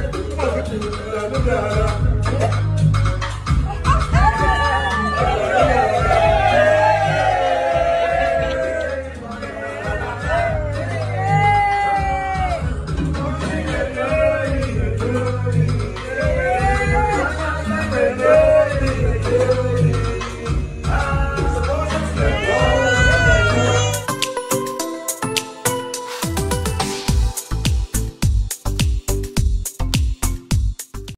Come on,